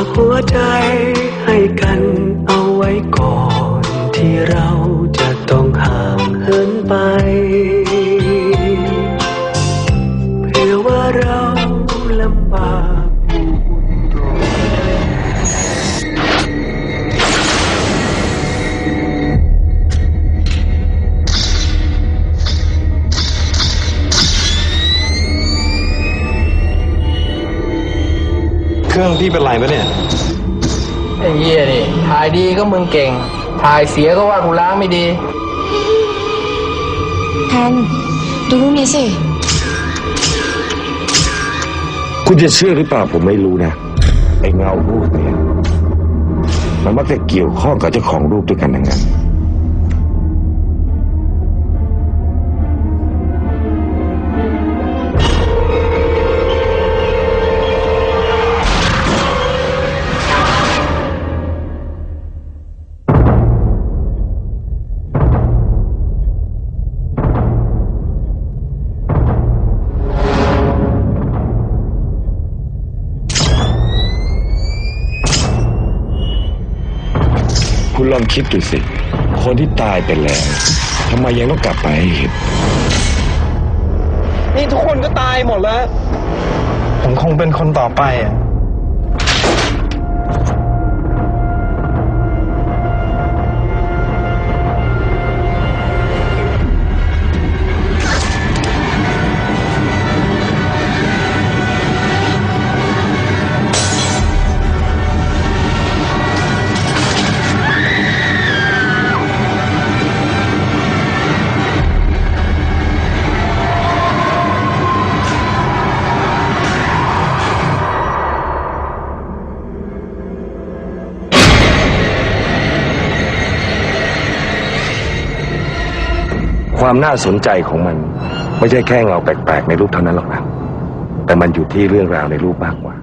ากหัวใจให้กันเอาไว้ก่อนที่เราจะต้องห่างเหินไป เพื่อว่าเราลำบาก รื่อง พี่เป็นไรปะเนี่ย ไอ้เหี้ยนี่ถ่ายดีก็มึงเก่ง ถ่ายเสียก็ว่ากูล้างไม่ดี แทนดูรูปนี้สิ คุณจะเชื่อหรือเปล่าผมไม่รู้นะ ไอ้เงารูปเนี่ย มันมักจะเกี่ยวข้องกับเจ้าของรูปด้วยกันทั้งนั้น คุณลองคิดดูสิ คนที่ตายไปแล้วทำไมยังต้องกลับไปให้เห็นนี่ทุกคนก็ตายหมดแล้ว ผมคงเป็นคนต่อไปอะ ความน่าสนใจของมัน ไม่ใช่แค่เงาแปลกๆในรูปเท่านั้นหรอกนะแต่มันอยู่ที่เรื่องราวในรูปมากกว่า